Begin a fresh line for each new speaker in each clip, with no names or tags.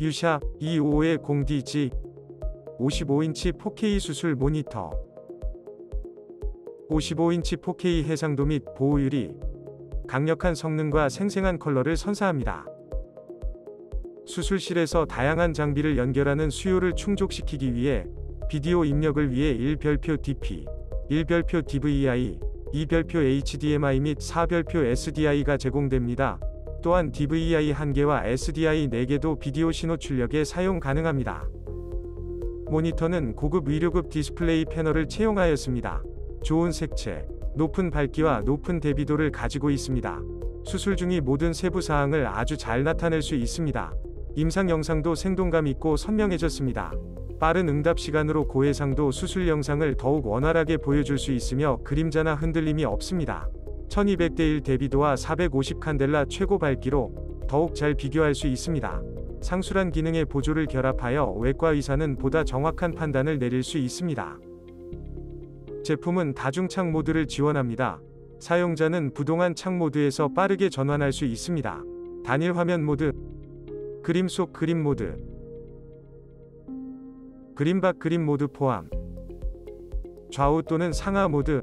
유샵 25의 0DG 55인치 4K 수술 모니터 55인치 4K 해상도 및 보호율이 강력한 성능과 생생한 컬러를 선사합니다. 수술실에서 다양한 장비를 연결하는 수요를 충족시키기 위해 비디오 입력을 위해 1별표 DP, 1별표 DVI, 2별표 HDMI 및 4별표 SDI가 제공됩니다. 또한 DVI 1개와 SDI 4개도 비디오 신호 출력에 사용 가능합니다. 모니터는 고급 의료급 디스플레이 패널을 채용하였습니다. 좋은 색채, 높은 밝기와 높은 대비도를 가지고 있습니다. 수술 중의 모든 세부 사항을 아주 잘 나타낼 수 있습니다. 임상 영상도 생동감 있고 선명해졌습니다. 빠른 응답 시간으로 고해상도 수술 영상을 더욱 원활하게 보여줄 수 있으며 그림자나 흔들림이 없습니다. 1200대 1 대비도와 450 칸델라 최고 밝기로 더욱 잘 비교할 수 있습니다. 상술한 기능의 보조를 결합하여 외과 의사는 보다 정확한 판단을 내릴 수 있습니다. 제품은 다중창 모드를 지원합니다. 사용자는 부동한 창 모드에서 빠르게 전환할 수 있습니다. 단일 화면 모드, 그림 속 그림 모드, 그림 밖 그림 모드 포함, 좌우 또는 상하 모드,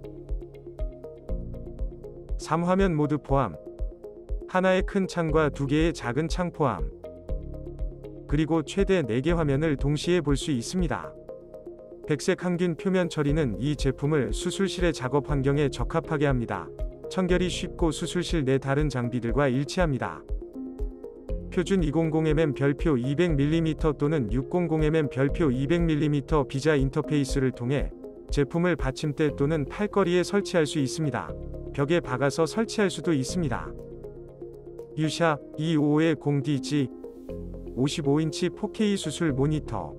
3화면 모드 포함, 하나의 큰 창과 두 개의 작은 창 포함, 그리고 최대 4개 화면을 동시에 볼 수 있습니다. 백색 항균 표면 처리는 이 제품을 수술실의 작업 환경에 적합하게 합니다. 청결이 쉽고 수술실 내 다른 장비들과 일치합니다. 표준 200mm 별표 200mm 또는 600mm 별표 200mm 비자 인터페이스를 통해 제품을 받침대 또는 팔걸이에 설치할 수 있습니다. 벽에 박아서 설치할 수도 있습니다. 유샵 25의 0DG 55인치 4K 수술 모니터